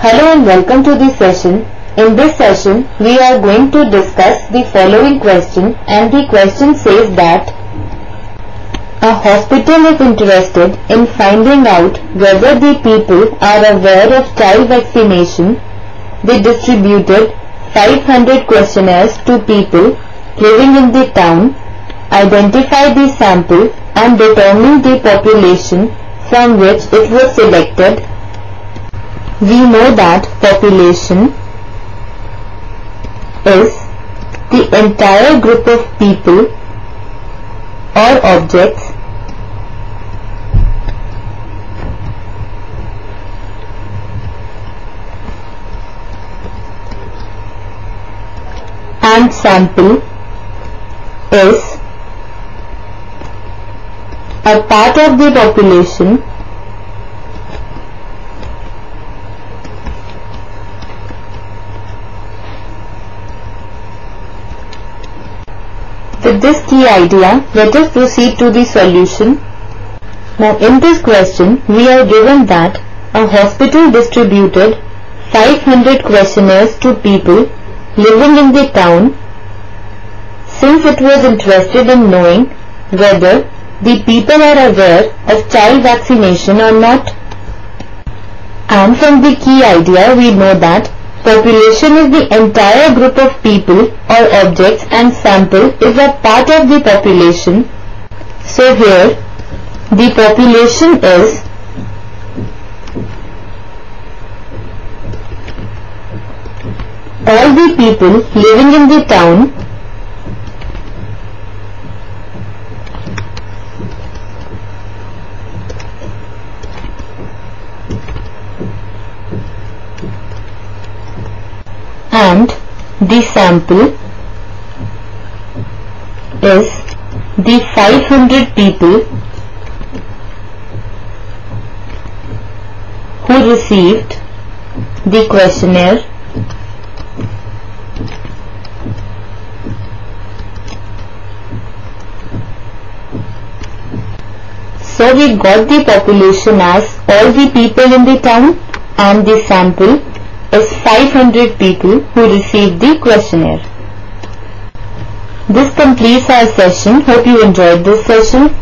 Hello and welcome to this session. In this session, we are going to discuss the following question and the question says that a hospital is interested in finding out whether the people are aware of child vaccination. They distributed 500 questionnaires to people living in the town, identify the sample and determine the population from which it was selected we know that population is the entire group of people or objects and sample is a part of the population With this key idea, let us proceed to the solution. Now in this question, we are given that a hospital distributed 500 questionnaires to people living in the town since it was interested in knowing whether the people are aware of child vaccination or not. And from the key idea we know that Population is the entire group of people or objects and sample is a part of the population. So here the population is all the people living in the town and the sample is the 500 people who received the questionnaire. So we got the population as all the people in the town and the sample is 500 people who received the questionnaire. This completes our session. Hope you enjoyed this session.